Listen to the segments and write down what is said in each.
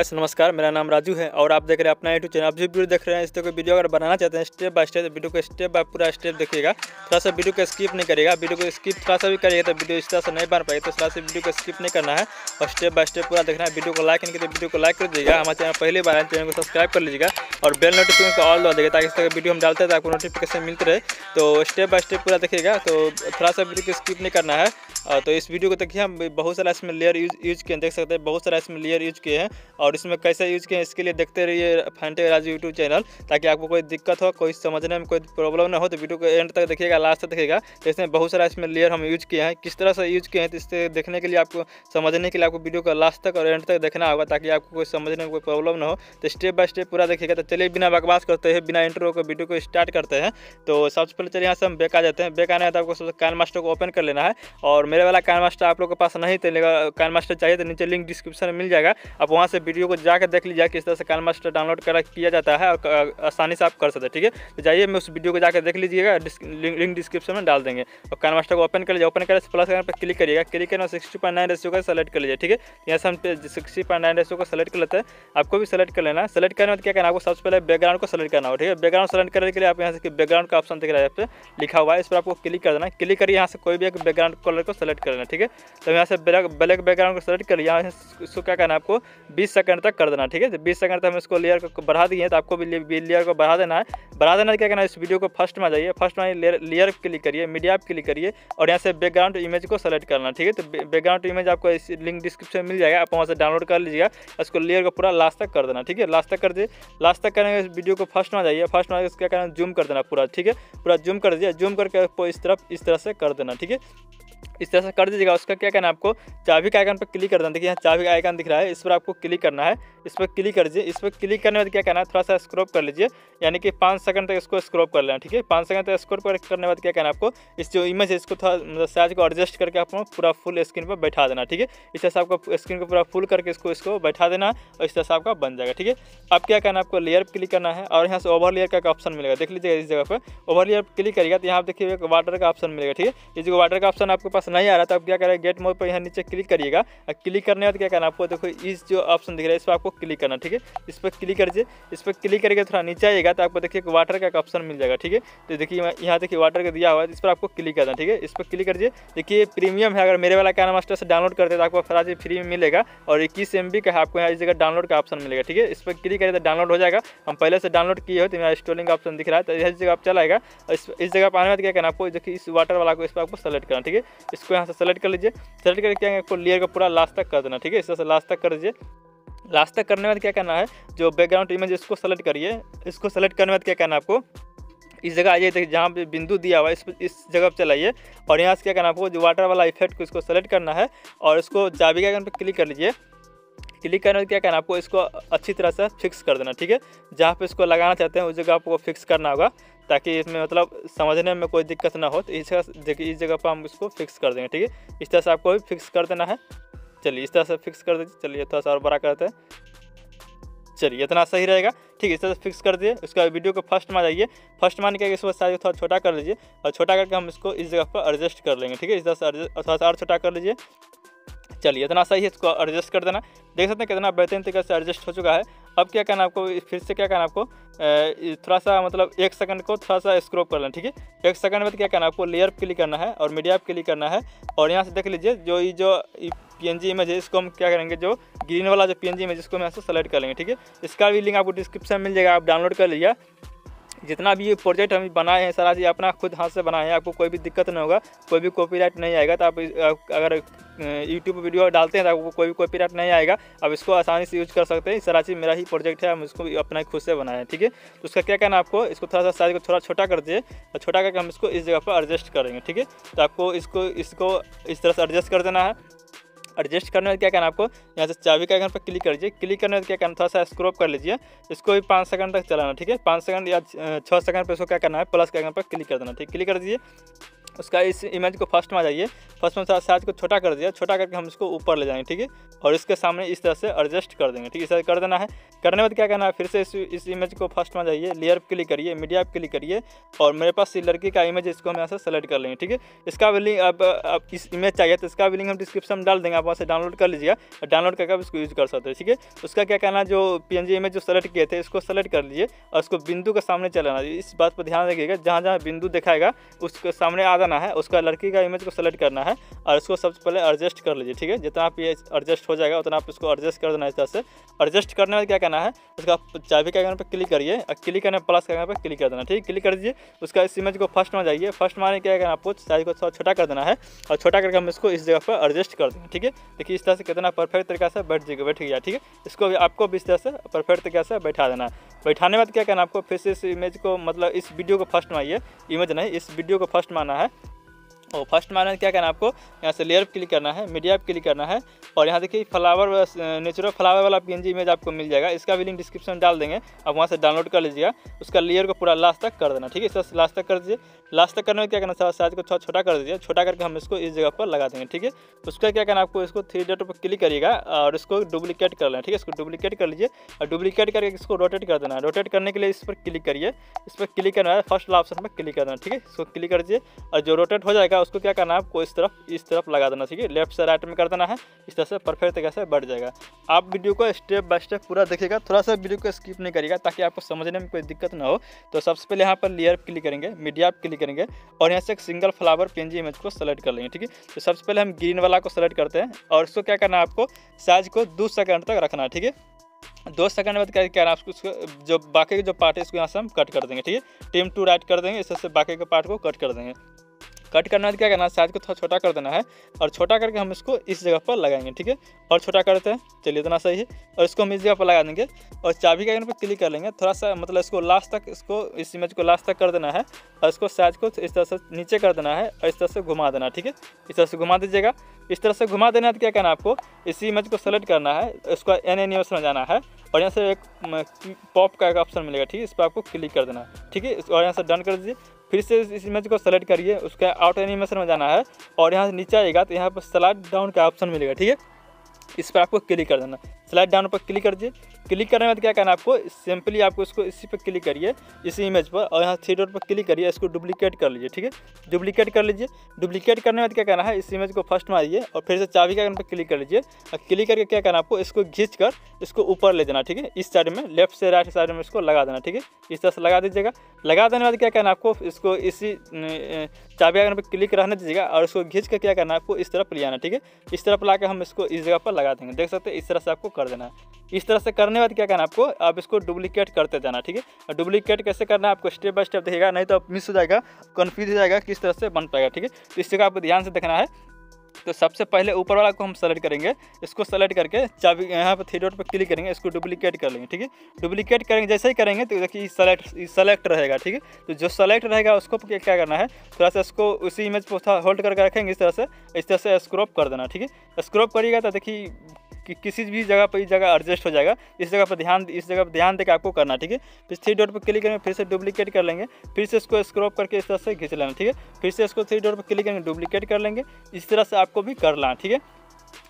Gas नमस्कार, मेरा नाम राजू है और आप देख रहे हैं अपना यूट्यूब चैनल आप जो वीडियो देख रहे हैं, इस तरह वीडियो अगर बनाना चाहते हैं स्टेप बाय स्टेप वीडियो को स्टेप बाय पूरा स्टेप देखिएगा। थोड़ा सा वीडियो को स्किप नहीं करेगा वीडियो को स्किप थोड़ा सा भी करिएगा तो वीडियो इस तरह से नहीं बन पाएगी तो थोड़ा सा वीडियो को स्किप नहीं करना है और स्टेप बाय स्टेप पूरा देखना है। वीडियो को लाइक नहीं करिए वीडियो को लाइक कर दीजिएगा। हमारे चैनल पहली बार चैनल को सब्सक्राइब कर लीजिएगा और बेल नोटिफिकेशन को ऑल दबा देगा ताकि इस तरह वीडियो हम डालते हैं तो आपको नोटिफिकेशन मिलते रहे। तो स्टेप बाय स्टेप पूरा देखिएगा। तो थोड़ा सा वीडियो को स्किप नहीं करना है। तो इस वीडियो को देखिए, हम बहुत सारा इसमें लेयर यूज़ यूज़ किए देख सकते हैं, बहुत सारा इसमें लेयर यूज़ किए हैं और इसमें कैसे यूज़ किए इसके लिए देखते रहिए फैंटे राजू यूट्यूब चैनल ताकि आपको कोई दिक्कत हो, कोई समझने में कोई प्रॉब्लम ना हो तो वीडियो को एंड तक देखिएगा लास्ट तक देखिएगा। तो इसमें बहुत सारा इसमें लेयर हम यूज़ किए हैं। किस तरह से यूज़ किए हैं तो इससे देखने के लिए आपको, समझने के लिए आपको वीडियो को लास्ट तक और एंड तक देखना होगा ताकि आपको कोई समझने में कोई प्रॉब्लम ना हो। तो स्टेप बाय स्टेप पूरा देखिएगा। तो चलिए बिना बकवास करते हैं बिना इंटरव्यू को वीडियो को स्टार्ट करते हैं। तो सबसे पहले चलिए यहाँ से हम बैक आ जाते हैं। बैक आने तो आपको सबसे कान मास्टर को ओपन कर लेना है। और मेरे वाला कान मास्टर आप लोग के पास नहीं चलेगा कान मास्टर चाहिए तो नीचे लिंक डिस्क्रिप्शन में मिल जाएगा। आप वहाँ से वीडियो को जाकर देख लीजिए किस तरह से कान मास्टर डाउनलोड करा किया जाता है और आसानी से आप कर सकते हैं, ठीक है? तो जाइए, मैं उस वीडियो को जाकर देख लीजिएगा लिंक डिस्क्रिप्शन में डाल देंगे। और कान मास्टर को ओपन कर लीजिए, ओपन करें प्लस पर क्लिक करिएगा, क्लिक करना सिक्सटी पॉइंट नाइन रेसियो का सेलेक्ट कर लीजिए, ठीक है? यहाँ से हम सिक्सटी पॉइंट नाइन रेसियो को सेलेक्ट कर लेते हैं। आपको भी सेलेक्ट कर लेना सेलेक्ट करने में क्या करना आपको सबसे पहले बैकग्राउंड को सेलेक्ट करना हो ठीक है? बैकग्राउंड सेलेक्ट करने के लिए आप यहाँ से बैकग्राउंड का ऑप्शन दिख रहा है, यहाँ पे लिखा हुआ है। इस पर आपको क्लिक कर देना क्लिक करिए, यहाँ से कोई भी एक बैकग्राउंड कलर को सेलेक्ट कर लेना, ठीक है? तो यहाँ से ब्लैक बैकग्राउंड को सेलेक्ट कर लिया इसको क्या करना है आपको 20 सेकंड तक कर देना, ठीक है? तो 20 सेकंड तक हम इसको लेयर को बढ़ा दिए तो आपको भी लेयर को बढ़ा देना है। बढ़ा देना क्या करना है, इस वीडियो को फ़र्स्ट में जाइए फ़र्स्ट में लेयर क्लिक करिए मीडिया पर क्लिक करिए, और यहाँ से बैकग्राउंड इमेज को सेलेक्ट करना ठीक है? तो बैकग्राउंड इमेज आपको इस लिंक डिस्क्रिप्शन में मिल जाएगा, आप वहाँ से डाउनलोड कर लीजिएगा, इसको लेयर को पूरा लास्ट तक कर देना, ठीक है? लास्ट तक कर दीजिए लास्ट तक करेंगे इस वीडियो को फ़र्स्ट में जाइए फ़र्स्ट में क्या करना जूम कर देना पूरा, ठीक है? पूरा जूम कर दीजिए जूम करके इस तरफ़, इस तरह से कर देना, ठीक है? इस तरह से कर दीजिएगा। उसका क्या करना है आपको? चाबी के आइकन पर क्लिक कर देना देखिए, यहाँ चाबी का आइकन दिख रहा है। इस पर आपको क्लिक करना है। इस पर क्लिक कर दीजिए इस पर क्लिक करने के बाद क्या करना है? थोड़ा सा स्क्रॉप कर लीजिए। यानी कि पाँच सेकंड तक इसको स्क्रॉप कर लेना, ठीक है? पाँच सेकंड तक स्क्रॉप करने के बाद क्या करना है आपको? इस जो इमेज है, इसको थोड़ा मतलब साइज़ को एडजस्ट करके आपको पूरा फुल स्क्रीन पर बैठा देना, ठीक है? इस तरह से आपको स्क्रीन को पूरा फुल करके इसको इसको बैठा देना और इस तरह से आपका बन जाएगा, ठीक है? अब क्या करना है आपको? लेयर पर क्लिक करना है और यहाँ से ओवर लेयर का ऑप्शन मिलेगा। देख लीजिएगा इस जगह पर। ओवर लेयर क्लिक करिएगा तो यहाँ देखिए वाटर का ऑप्शन मिलेगा, ठीक है? ये जो वाटर का ऑप्शन आपके पास नहीं आ रहा तो आप क्या करें, गेट मोड पर यहाँ नीचे क्लिक करिएगा। और क्लिक करने बाद क्या करना, आपको देखो, इस जो ऑप्शन दिख रहा है, इस पर आपको क्लिक करना, ठीक है? इस पर क्लिक करिए, इस पर क्लिक करके थोड़ा नीचे आएगा तो आपको देखिए वाटर का एक ऑप्शन मिल जाएगा, ठीक है? तो देखिए, यहाँ देखिए वाटर का दिया हुआ है, इस पर आपको क्लिक करना, ठीक है? इस पर क्लिक करिए, देखिए प्रीमियम है, अगर मेरे वाला कैन मास्टर से डाउनलोड करते तो आपको फ्राज फ्री में मिलेगा, और इक्कीस एम का आपको यहाँ इस जगह डाउनलोड का ऑप्शन मिलेगा, ठीक है? इस पर क्लिक करिए तो डाउनलोड हो जाएगा। हम पहले से डाउनलोड किए हो तो मेरा स्टोलिंग का ऑप्शन दिख रहा है तो इस जगह आप चलाएगा इस जगह पर आने बाद क्या करना, आपको देखिए इस वाटर वाला को इस पर आपको सेलेक्ट करना, ठीक है? इसको यहाँ से सेलेक्ट कर लीजिए। सेलेक्ट करके क्या आपको लेयर का पूरा लास्ट तक कर देना, ठीक है? इस तरह से लास्ट तक कर दीजिए। लास्ट तक करने के बाद क्या करना है, जो बैकग्राउंड इमेज इसको सेलेक्ट करिए। इसको सेलेक्ट करने के बाद क्या करना है आपको, इस जगह आइए देखिए जहाँ पे बिंदु दिया हुआ है, इस इस जगह पर चलाइए। और यहाँ से क्या करना है आपको, जो वाटर वाला इफ़ेक्ट को इसको सेलेक्ट करना है, और इसको जाबिका आइकन पर क्लिक कर लीजिए। क्लिक करने क्या करना आपको इसको अच्छी तरह से फिक्स कर देना, ठीक है? जहाँ पे इसको लगाना चाहते हैं, उस जगह आपको फिक्स करना होगा, ताकि इसमें मतलब समझने में कोई दिक्कत ना हो तो इस जगह इस जगह पर हम इसको फिक्स कर देंगे, ठीक है? इस तरह से आपको भी फिक्स कर देना है। चलिए, इस तरह से फिक्स कर दीजिए। चलिए, थोड़ा सा और बड़ा करते हैं। चलिए, इतना सही रहेगा, ठीक है? इस तरह से फिक्स कर दिए उसका वीडियो को फ़र्स्ट में जाइए। फ़र्स्ट मान के इसको साइज़ थोड़ा छोटा कर लीजिए और छोटा करके हम इसको इस जगह पर एडजस्ट कर लेंगे, ठीक है? इस तरह से थोड़ा सा और छोटा कर लीजिए। चलिए, इतना सही है, इसको एडजस्ट कर देना। देख सकते हैं कितना बेहतरीन तरीके से एडजस्ट हो चुका है। अब क्या करना आपको, फिर से क्या करना आपको थोड़ा सा मतलब एक सेकंड को थोड़ा सा स्क्रॉप कर लेना, ठीक है? एक सेकंड में क्या करना आपको लेयर क्लिक करना है और मीडिया क्लिक करना है। और यहाँ से देख लीजिए, जो ये जो पी इमेज है, इसको हम क्या करेंगे, जो ग्रीन वाला जो पी इमेज इसको हम यहाँ से सेलेक्ट कर लेंगे, ठीक है? इसका भी लिंक आपको डिस्क्रिप्शन मिल जाएगा, आप डाउनलोड कर लीजिए जितना भी ये प्रोजेक्ट हम बनाए हैं, सारा चीज़ अपना खुद हाथ से बनाए हैं, आपको कोई भी दिक्कत नहीं होगा, कोई भी कॉपीराइट नहीं आएगा तो आप अगर यूट्यूब वीडियो डालते हैं तो आपको कोई भी कॉपीराइट नहीं आएगा, आप इसको आसानी से यूज़ कर सकते हैं। सारा चीज़ मेरा ही प्रोजेक्ट है, हम इसको अपना खुद से बनाए हैं, ठीक है? तो उसका क्या कहना आपको? इसको थोड़ा सा साइज़ को थोड़ा छोटा कर दिए और छोटा करके हम इसको इस जगह पर एडजस्ट करेंगे, ठीक है? तो आपको इसको इसको इस तरह से एडजस्ट कर देना है एडजस्ट करने में क्या करना आपको? यहाँ से चाबी का आइकन पर क्लिक कर लीजिए क्लिक करने में क्या करना थोड़ा सा स्क्रोप कर लीजिए। इसको भी पाँच सेकंड तक चलाना, ठीक है? पाँच सेकंड या छः सेकंड पर इसको क्या करना है? प्लस के आइकन पर क्लिक कर देना, ठीक? क्लिक कर दीजिए। उसका इस इमेज को फ़र्स्ट में आ जाइए। फ़र्स्ट में साथ साइज़ को छोटा कर दिया। छोटा करके हम इसको ऊपर ले जाएँगे ठीक है? और इसके सामने इस तरह से एडजस्ट कर देंगे ठीक है? इस कर देना है। करने बाद क्या करना है? फिर से इस, इस इमेज को फ़र्स्ट में जाइए। लेयर पर क्लिक करिए मीडिया पर क्लिक करिए। और मेरे पास लड़की का इमेज इसको हम यहाँ से सेलेक्ट कर लेंगे ठीक है? इसका भी लिंक अब अब इस इमेज चाहिए तो इसका भी लिंक हम डिस्क्रिप्शन में डाल देंगे। आप वहाँ से डाउनलोड कर लीजिएगा। और डाउनलोड करके आप इसको यूज़ कर सकते हैं ठीक है? उसका क्या कहना जो पीएनजी इमेज जो सेलेक्ट किए थे इसको सेलेक्ट कर लीजिए। और उसको बिंदु के सामने चलाना इस बात पर ध्यान रखिएगा। जहाँ जहाँ बिंदु दिखाएगा उसके सामने आ जाना है, उसका लड़की का इमेज को सेलेक्ट करना है और इसको सबसे पहले एडजस्ट कर लीजिए, ठीक है? जितना आप ये एडजस्ट हो जाएगा, उतना आप इसको एडजस्ट कर देना इस तरह से। एडजस्ट करने में क्या करना है, उसका चाबी का पर क्लिक करिए और क्लिक करने प्लस का पर क्लिक कर देना, ठीक? क्लिक कर दीजिए, उसका इस इमेज को फ़र्स्ट में जाइए। फ़र्स्ट में क्या करना आपको साइज़ को थोड़ा छोटा कर देना है और छोटा करके हम इसको इस जगह पर एडजस्ट कर देंगे, ठीक है? देखिए इस तरह से कितना परफेक्ट तरीका से बैठ बैठ गया, ठीक है? इसको भी आपको भी इस तरह से परफेक्ट तरीके से बैठा देना है। बैठाने के बाद क्या करना आपको? फिर से इस इमेज को मतलब इस वीडियो को फ़र्स्ट में आइए। इमेज नहीं, इस वीडियो को फ़र्स्ट माना है। और फ़र्स्ट माना क्या करना है आपको? यहाँ से लेयर क्लिक करना है मीडिया पर क्लिक करना है, और यहाँ देखिए फ्लावर नेचुरल फ्लावर वाला पी इमेज आपको मिल जाएगा। इसका भी लिंक डिस्क्रिप्शन में डाल देंगे, आप वहाँ से डाउनलोड कर लीजिएगा। उसका लेयर को पूरा लास्ट तक कर देना, ठीक है? इस लास्ट तक कर दीजिए। लास्ट तक करने में क्या करना साइज़ को छोटा कर दीजिए, छोटा करके हम इसको इस जगह पर लगा देंगे, ठीक है? उसका क्या करना आपको? इसको थ्री डॉट पर क्लिक करिएगा, और इसको डुप्लीकेट कर लेना, ठीक है? इसको डुप्लीकेट कर लीजिए, और डुप्लीकेट करके इसको रोटेट कर देना। रोटेट करने के लिए इस पर क्लिक करिए। इस पर क्लिक करना है फ़र्स्ट ऑप्शन पर क्लिक कर देना, ठीक है? इसको क्लिक कर दीजिए, और जो रोटेट हो जाएगा उसको क्या करना है, आपको इस तरफ़ इस तरफ़ लगा देना, ठीक है? लेफ़्ट से राइट में कर देना है, इस तरह से परफेक्ट तरीके से बढ़ जाएगा। आप वीडियो को स्टेप बाय स्टेप पूरा देखिएगा, थोड़ा सा वीडियो को स्किप नहीं करिएगा, ताकि आपको समझने में कोई दिक्कत ना हो। तो सबसे पहले यहाँ पर लेयर क्लिक करेंगे मीडिया पर क्लिक करेंगे, और यहाँ से एक सिंगल फ्लावर पेंजी इमेज को सेलेक्ट कर लेंगे, ठीक है? तो सबसे पहले हम ग्रीन वाला को सेलेक्ट करते हैं, और उसको क्या करना है आपको साइज़ को दो सेकंड तक रखना है, ठीक है? दो सेकंड बाद क्या क्या आपको उसको जो बाकी के जो पार्ट है, इसको यहाँ से हम कट कर देंगे, ठीक है? टीम टू राइट कर देंगे इससे बाकी के पार्ट को कट कर देंगे। कट करना है क्या करना है? साइज़ को थोड़ा छोटा कर देना है और छोटा करके हम इसको इस जगह पर लगाएँगे, ठीक है? और छोटा करते हैं, चलिए इतना सही है। और इसको हम इस जगह पर लगा देंगे और चाबी का पर क्लिक कर लेंगे, थोड़ा सा मतलब इसको लास्ट तक इसको, इस इमेज को लास्ट तक कर देना है और इसको साइज़ को इस तरह से नीचे कर देना है और इस तरह से घुमा देना, ठीक है? इस तरह से घुमा दीजिएगा। इस तरह से घुमा देना है तो क्या करना है आपको? इसी इमेज को सेलेक्ट करना है, इसको एन एन में जाना है और यहाँ से एक पॉप का एक ऑप्शन मिलेगा, ठीक है? इस पर आपको क्लिक कर देना है, ठीक है? और यहाँ से डन कर दीजिए। फिर से इस इमेज को सेलेक्ट करिए, उसका आउट एनिमेशन में जाना है और यहाँ से नीचे आएगा तो यहाँ पर स्लाइड डाउन का ऑप्शन मिलेगा, ठीक है? इस पर आपको क्लिक कर देना। स्लाइड डाउन पर क्लिक कर दीजिए। क्लिक करने के बाद क्या करना है आपको, सिंपली आपको इसको इसी पर क्लिक करिए, इसी इमेज पर, और यहाँ थ्री डॉट पर क्लिक करिए, इसको डुप्लीकेट कर लीजिए, ठीक है? डुप्लीकेट कर लीजिए। डुप्लीकेट करने के बाद क्या करना है, इस इमेज को फ़र्स्ट मारिए और फिर से चाबी का पर क्लिक कर लीजिए। और क्लिक करके क्या करना आपको, इसको घींच कर, इसको ऊपर ले जाना, ठीक है? इस साइड में लेफ़्ट से राइट साइड में इसको लगा देना, ठीक है? इस तरह से लगा दीजिएगा। लगा देने के बाद क्या करना आपको, इसको इसी चाबी आगे पर क्लिक रहने दीजिएगा और उसको घींच कर क्या करना आपको, इस तरफ़ ले आना, ठीक है? इस तरफ़ ला हम इसको इस जगह पर लगा देंगे। देख सकते हैं, इस तरह से आपको कर देना है। इस तरह से करने के बाद क्या करना आपको। आप इसको डुप्लीकेट करते जाना, ठीक है? डुप्लीकेट कैसे करना है आपको स्टेप बाय स्टेप देखिएगा नहीं तो आप मिस हो जाएगा कन्फ्यूज़ हो जाएगा किस तरह से बन पाएगा, ठीक है? तो इस जगह आपको ध्यान से देखना है। तो सबसे पहले ऊपर वाला को हम सेलेक्ट करेंगे। इसको सेलेक्ट करके चाबी, यहाँ पर थ्री डॉट पर क्लिक करेंगे, इसको डुप्लीकेट कर लेंगे, ठीक है? डुप्लीकेट करेंगे, जैसे ही करेंगे तो देखिए सेलेक्ट सेलेक्ट रहेगा, ठीक है? तो जो सेलेक्ट रहेगा उसको क्या करना है? थोड़ा सा इसको उसी इमेज पर होल्ड करके रखेंगे, इस तरह से, इस तरह से स्क्रॉप कर देना, ठीक है? स्क्रॉप करिएगा तो देखिए कि किसी भी जगह पर इस जगह एडजस्ट हो जाएगा। इस जगह पर ध्यान, इस जगह पर ध्यान देकर आपको करना, ठीक है? फिर थ्री डॉट पर क्लिक करेंगे, फिर से डुप्लीकेट कर लेंगे। फिर से इसको स्क्रॉप करके इस तरह से खींच लेना, ठीक है? फिर से इसको थ्री डॉट पर क्लिक करेंगे डुप्लीकेट कर लेंगे। इस तरह से आपको भी कर लेना, ठीक है?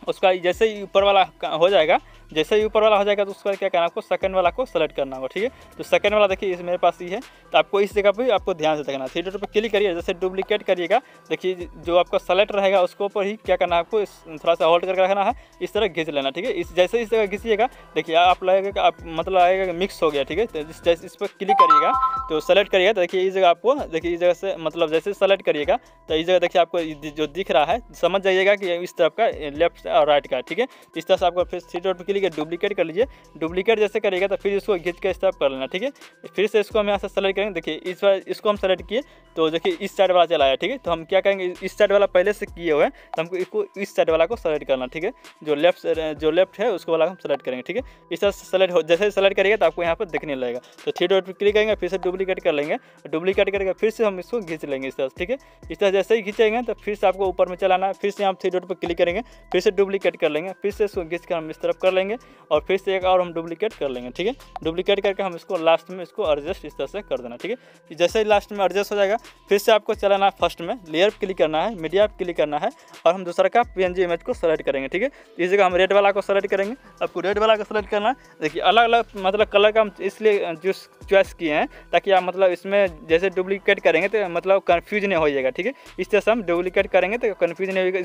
उसका जैसे ही ऊपर वाला हो जाएगा जैसे ही ऊपर वाला हो जाएगा तो उसका क्या करना आपको सेकंड वाला को सेलेक्ट करना होगा, ठीक है? तो सेकंड वाला देखिए, इस मेरे पास ही है। तो आपको इस जगह पर आपको ध्यान से देखना थ्री डॉट पर क्लिक करिए, जैसे डुप्लीकेट करिएगा, देखिए जो आपका सेलेक्ट रहेगा, उसको ऊपर ही क्या करना है, आपको थोड़ा सा होल्ड करके रखना है, इस तरह घिंच लेना, ठीक है? इस जैसे इस जगह घिंचिएगा, देखिए, आप लगेगा आप मतलब आएगा मिक्स हो गया, ठीक है? तो जैसे इस पर क्लिक करिएगा तो सेलेक्ट करिएगा तो देखिए, इस जगह आपको, देखिए, इस जगह से मतलब जैसे सेलेक्ट करिएगा तो इस जगह देखिए, आपको जो दिख रहा है, समझ जाइएगा कि इस तरफ़ का लेफ़्ट और राइट का, ठीक है? इस तरह से आपको फिर थ्री डॉट पर क्लिक डुप्लीकेट कर लीजिए। डुप्लीकेट जैसे करेगा तो फिर इसको घिंच के स्टॉप कर लेना, ठीक है? फिर से इसको हम यहाँ से सेलेक्ट करेंगे। देखिए, इस बार इसको हम सेलेक्ट किए तो देखिए इस साइड वाला चला आया ठीक है? तो हम क्या करेंगे, इस साइड वाला पहले से किए हुए हैं तो हमको इसको इस साइड वाला को सेलेक्ट करना, ठीक है? जो लेफ़्ट जो लेफ़्ट है, उसको वाला हम सेलेक्ट करेंगे, ठीक है? इस तरह सेलेक्ट हो, जैसे सेलेक्ट करेंगे तो आपको यहाँ पर देखने लगेगा। तो थ्री डॉट क्लिक करेंगे, फिर से डुप्लीकेट कर लेंगे। डुप्लीकेट करके फिर से हम इसको घींच लेंगे इस तरह ठीक है? इस तरह जैसे ही खींचेंगे तो फिर से आपको ऊपर में चलाना है, फिर से हम थ्री डॉट पर क्लिक करेंगे, फिर से डुप्लीकेट कर लेंगे, फिर से इसको घींच कर हम इस तरफ़ कर लेंगे। करेंगे और फिर से एक और हम डुप्लीकेट कर लेंगे, ठीक है? डुप्लीकेट करके हम इसको लास्ट में इसको एडजस्ट इस तरह से कर देना, ठीक है? जैसे ही लास्ट में एडजस्ट हो जाएगा, फिर से आपको चलाना है फ़र्स्ट में लेयर क्लिक करना है मीडिया पर क्लिक करना है और हम दूसरा का पीएनजी इमेज को सेलेक्ट करेंगे, ठीक है? इस जगह हम रेड वाला को सेलेक्ट करेंगे। आपको रेड वाला को सेलेक्ट करना है, देखिए अलग अलग मतलब कलर का हम इसलिए, जो चॉइस किए हैं ताकि आप मतलब इसमें जैसे डुप्लीकेट करेंगे तो मतलब कन्फ्यूज़ नहीं हो जाएगा ठीक है? इस तरह से हम डुप्लीकेट करेंगे तो कन्फ्यूज़ नहीं होगा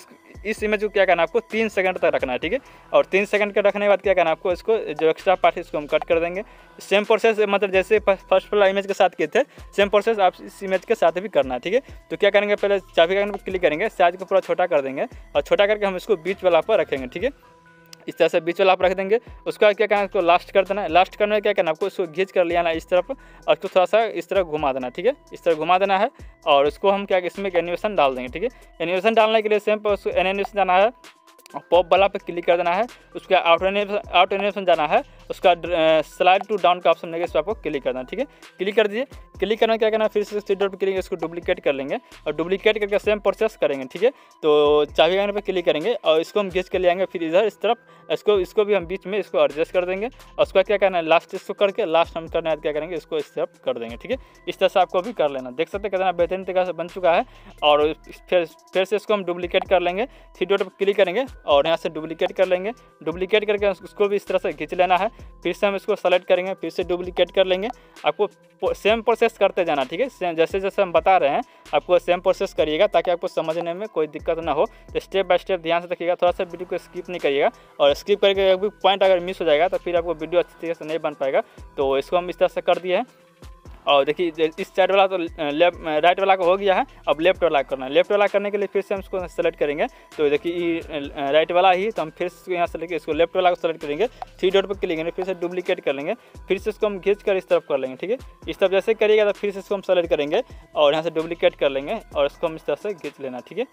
इस, इमेज को क्या करना आपको तीन सेकंड तक रखना है ठीक है? और तीन सेकंड का रखने के बाद क्या करना आपको इसको जो एक्स्ट्रा पार्ट है इसको हम कट कर देंगे। सेम प्रोसेस मतलब जैसे फ़र्स्ट वाला इमेज के साथ किए थे सेम प्रोसेस आप इस इमेज के साथ भी करना है ठीक है? तो क्या करेंगे पहले चाबी का क्लिक करेंगे साइज़ को पूरा छोटा कर देंगे और छोटा करके हम इसको बीच वाला पर रखेंगे ठीक है? इस तरह से बीच वाला आप रख देंगे। उसका क्या करना है, उसको लास्ट कर देना है। लास्ट करने में क्या करना है, आपको इसको घींच कर लिया इस तरफ़ और उसको थोड़ा सा इस तरह घुमा देना ठीक है? इस तरह घुमा देना है और उसको हम क्या इसमें एनिमेशन डाल देंगे, ठीक है? एनिमेशन डालने के लिए सेम एनिमेशन जाना है पॉप वाला पर क्लिक कर देना है, उसका आउट आउट एनिमेशन जाना है उसका स्लाइड टू डाउन का ऑप्शन लेंगे इस पर आपको क्लिक करना है, ठीक है? क्लिक कर दीजिए। क्लिक करना क्या करना फिर से सीट पर क्लिक इसको डुप्लीकेट कर लेंगे और डुप्लीकेट करके सेम प्रोसेस करेंगे, ठीक है? तो चाबी आने पर क्लिक करेंगे और इसको हम घींच के ले आएँगे, फिर इधर इस तरफ़ इसको इसको भी हम बीच में इसको एडजस्ट कर देंगे और उसका क्या करना है? लास्ट इसको करके लास्ट हम करने क्या करेंगे? इसको इस तरफ़ कर देंगे, ठीक है? इस तरह से आपको भी कर लेना। देख सकते हैं कितना बेहतरीन तरीका से बन चुका है और फिर फिर से इसको हम डुप्लीकेट कर लेंगे। थ्री डॉट पर क्लिक करेंगे और यहाँ से डुप्लीकेट कर लेंगे। डुप्लीकेट करके उसको भी इस तरह से खींच लेना है। फिर से हम इसको सेलेक्ट करेंगे, फिर से डुप्लीकेट कर लेंगे। आपको सेम प्रोसेस करते जाना, ठीक है? जैसे जैसे हम बता रहे हैं, आपको सेम प्रोसेस करिएगा ताकि आपको समझने में कोई दिक्कत ना हो। तो स्टेप बाय स्टेप ध्यान से रखिएगा थोड़ा सा वीडियो को स्किप नहीं करिएगा। और स्किप करके भी पॉइंट अगर मिस हो जाएगा तो फिर आपको वीडियो अच्छी तरीके से नहीं बन पाएगा। तो इसको हम इस तरह से कर दिए हैं। और देखिए, इस साइड वाला तो लेफ़्ट राइट वाला का हो गया है, अब लेफ़्ट वाला करना है। लेफ़्ट वाला करने के लिए फिर से हम इसको सेलेक्ट करेंगे। तो देखिए राइट वाला ही तो हम फिर से यहाँ से लेके इसको लेफ़्ट वाला को सेलेक्ट करेंगे। थ्री डॉट पर क्लिक करेंगे, फिर से डुप्लीकेट कर लेंगे। फिर से इसको हम घींच कर इस तरफ़ कर लेंगे, ठीक है? इस तरफ़ जैसे करिएगा तो फिर से इसको हम सेलेक्ट करेंगे और यहाँ से डुप्लीकेट कर लेंगे और इसको हम इस तरह से घींच लेना, ठीक है?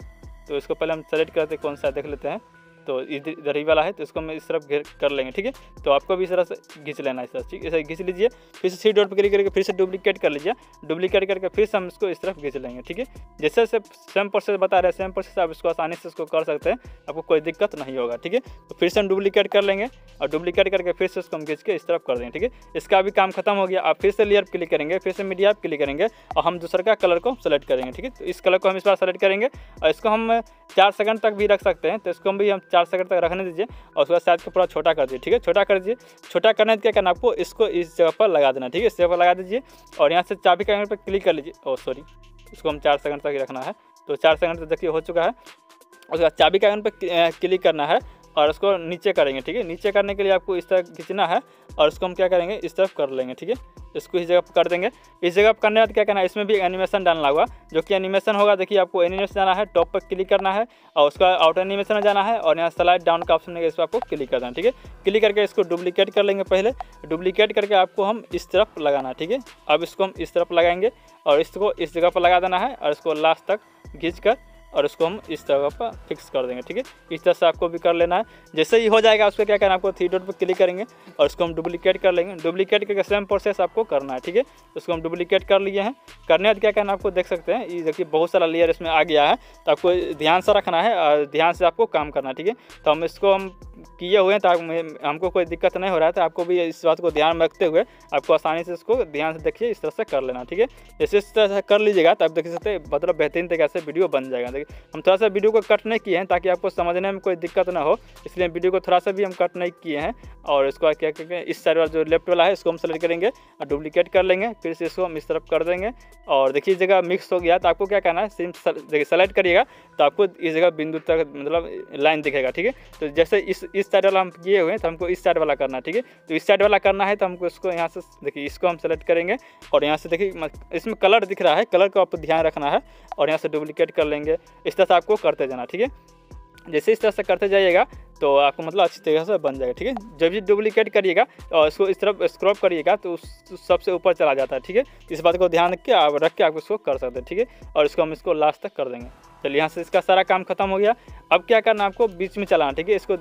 तो इसको पहले हम सेलेक्ट करते कौन सा देख लेते हैं। तो इधर ही वाला है तो इसको हम इस तरफ़ घेर, कर लेंगे, ठीक है? तो आपको भी इस तरह से घिंच लेना इस तरह ठीक? ऐसे घिंच लीजिए, फिर से सी डॉट पर क्लिक करके फिर से डुप्लीकेट कर लीजिए, डुप्लीकेट करके फिर से हम इसको इस तरफ़ घिंच लेंगे, ठीक है? जैसे जैसे सेम प्रोसेस बता रहे हैं, सेम प्रोसेस आप इसको आसानी से इसको कर सकते हैं, आपको कोई दिक्कत नहीं होगा, ठीक है? तो फिर से हम डुप्लीकेट कर लेंगे और डुप्लीकेट करके फिर से इसको हम घिंच के इस तरफ़ कर देंगे, ठीक है? इसका भी काम खत्म हो गया, आप फिर से लेयर क्लिक करेंगे, फिर से मीडिया क्लिक करेंगे और हम दूसरे का कलर को सेलेक्ट करेंगे, ठीक है? तो इस कलर को हम इस बार सेलेक्ट करेंगे और इसको हम चार सेकंड तक भी रख सकते हैं तो इसको हम भी हम चार सेकंड तक रखने दीजिए और उसके बाद साइज़ को पूरा छोटा कर दीजिए, ठीक है? छोटा कर दीजिए। छोटा करने क्या करना आपको? इसको इस जगह पर लगा देना, ठीक है? इस जगह पर लगा दीजिए और यहाँ से चाबी का पर क्लिक कर लीजिए। और सॉरी इसको हम चार सेकंड तक ही रखना है। तो चार सेकंड तक देखिए, हो चुका है। उसके बाद चाबी का पर क्लिक करना है। और उसको नीचे करेंगे, ठीक है? नीचे करने के लिए आपको इस तरह खींचना है। और उसको हम क्या करेंगे? इस तरफ़ कर लेंगे, ठीक है? इसको इस जगह पर कर देंगे। इस जगह पर करने बाद क्या करना है? इसमें भी एनिमेशन डालना होगा, जो कि एनिमेशन होगा, देखिए आपको एनिमेशन जाना है टॉप पर क्लिक करना है, और उसका आउटर एनिमेशन में जाना है, और यहाँ स्लाइड डाउन का ऑप्शन इस पर आपको क्लिक करना है, ठीक है? क्लिक करके इसको डुप्लीकेट कर लेंगे पहले। डुप्लीकेट करके आपको हम इस तरफ़ लगाना है, ठीक है? अब इसको हम इस तरफ़ लगाएँगे, और इसको इस जगह पर लगा देना है, और इसको लास्ट तक घींच कर और उसको हम इस तरह पर फिक्स कर देंगे, ठीक है? इस तरह से आपको भी कर लेना है। जैसे ही हो जाएगा, उसको क्या करना आपको थ्री डॉट पर क्लिक करेंगे और उसको हम डुप्लीकेट कर लेंगे। डुप्लीकेट करके सेम प्रोसेस आपको करना है, ठीक है? उसको हम डुप्लीकेट कर लिए हैं। करने बाद क्या करना आपको देख सकते हैं, ये देखिए, बहुत सारा लेयर इसमें आ गया है। तो आपको ध्यान से रखना है और ध्यान से आपको काम करना है, ठीक है? तो हम इसको हम किए हुए हैं तो हमको कोई दिक्कत नहीं हो रहा है तो आपको भी इस बात को ध्यान में रखते हुए आपको आसानी से इसको ध्यान से देखिए, इस तरह से कर लेना, ठीक है? जैसे इस तरह से कर लीजिएगा तो आप देख सकते हैं मतलब बेहतरीन तरीके से वीडियो बन जाएगा। देखिए हम थोड़ा सा वीडियो को कट नहीं किए हैं, ताकि आपको समझने में कोई दिक्कत ना हो, इसलिए वीडियो को थोड़ा सा भी हम कट नहीं किए हैं, और इसको क्या हैं, इस साइड वाला जो लेफ़्ट वाला है, इसको हम सेलेक्ट करेंगे, और डुप्लीकेट कर लेंगे, फिर से इसको हम इस तरफ़ कर देंगे, और देखिए जगह मिक्स हो गया तो आपको क्या करना है, सिम देखिए सेलेक्ट करिएगा तो आपको इस जगह बिंदु तक मतलब लाइन दिखेगा, ठीक है? तो जैसे इस इस साइड वाला हम किए हुए हैं तो हमको इस साइड वाला करना है, ठीक है? तो इस साइड वाला करना है तो हमको इसको यहाँ से, देखिए, इसको हम सेलेक्ट करेंगे, और यहाँ से देखिए इसमें कलर दिख रहा है कलर को आपको ध्यान रखना है, और यहाँ से डुप्लीकेट कर लेंगे, इस तरह से आपको करते जाना, ठीक है? जैसे इस तरह से करते जाइएगा तो आपको मतलब अच्छी तरीके से बन जाएगा, ठीक है? जब भी डुप्लीकेट करिएगा, और इसको इस तरफ़ स्क्रॉप करिएगा तो उस सबसे ऊपर चला जाता है, ठीक है? इस बात को ध्यान रख के आप, रख के आप इसको कर सकते हैं, ठीक है? और इसको हम इसको लास्ट तक कर देंगे। चलिए यहाँ से इसका सारा काम खत्म हो गया। अब क्या करना है आपको? बीच में चलाना, ठीक है? इसको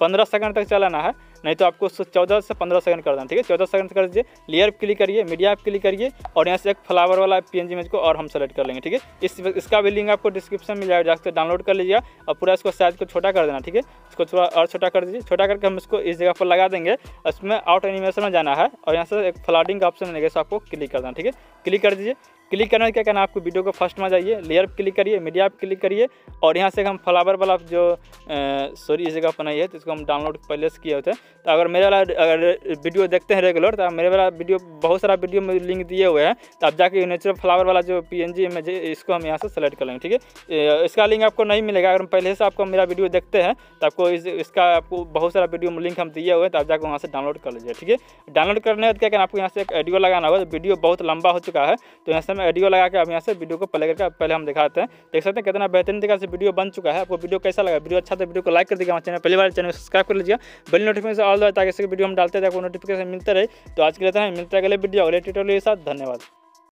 पंद्रह सेकंड तक चलाना है। नहीं तो आपको चौदह से पंद्रह सेकंड कर देना, ठीक है? चौदह सेकंड कर दीजिए लेयर पर क्लिक करिए मीडिया पर क्लिक करिए और यहाँ से एक फ्लावर वाला पी एन को और हम सेलेक्ट कर लेंगे, ठीक है? इस इसका भी लिंक आपको डिस्क्रिप्शन में जाएगा जाकर डाउनलोड कर लीजिए और पूरा इसको साइज़ को छोटा कर देना, ठीक है? इसको थोड़ा और छोटा कर दीजिए, छोटा करके हम इसको इस जगह पर लगा देंगे, इसमें आउट एनिमेशन में जाना है और यहाँ से एक फ्लाडिंग का ऑप्शन मिलेगा आपको क्लिक कर देना, ठीक है? क्लिक कर दीजिए क्लिक करने क्या करना आपको वीडियो को फ़र्स्ट में जाइए लेयर पर क्लिक करिए मीडिया पर क्लिक करिए और यहाँ से हम फ्लावर वाला जो सॉरी इस जगह बनाई है तो इसको हम डाउनलोड पहले से किए होते हैं। तो अगर मेरे वाला, अगर वीडियो देखते हैं रेगुलर तो मेरे वाला वीडियो, बहुत सारा वीडियो में लिंक दिए हुए हैं। तो आप जाके नेचुरल फ्लावर वाला जो पी इमेज है, इसको हम यहाँ से सेलेक्ट कर लेंगे, ठीक है? इसका लिंक आपको नहीं मिलेगा। अगर हम पहले से आपको मेरा वीडियो देखते हैं तो आपको इस, इसका आपको बहुत सारा वीडियो में लिंक हम दिए हुए हैं तो आप जाकर वहाँ से डाउनलोड कर लीजिए, ठीक है? डाउनलोड करने के क्या आपको यहाँ से एक ऑडियो लगाना होगा। वीडियो बहुत लंबा हो चुका है तो यहाँ से मैं ऑडियो लगा के अब यहाँ से वीडियो को प्ले करके पहले हम दिखाते हैं। देख सकते हैं कितना बेहतरीन तरीके से वीडियो बन चुका है। आपको वीडियो कैसा लगा? वीडियो अच्छा तो वीडियो को लाइक कर दीजिएगा हमारे चैनल पहली बार चैनल सब्सक्राइब कर लीजिए बेल नोटिफिकेशन ऑल ताकि वीडियो हम डालते थे आपको नोटिफिकेशन मिलते रहे। तो आज के लिए मिलता है अगले वीडियो, अगले ट्यूटोरियल के साथ। धन्यवाद।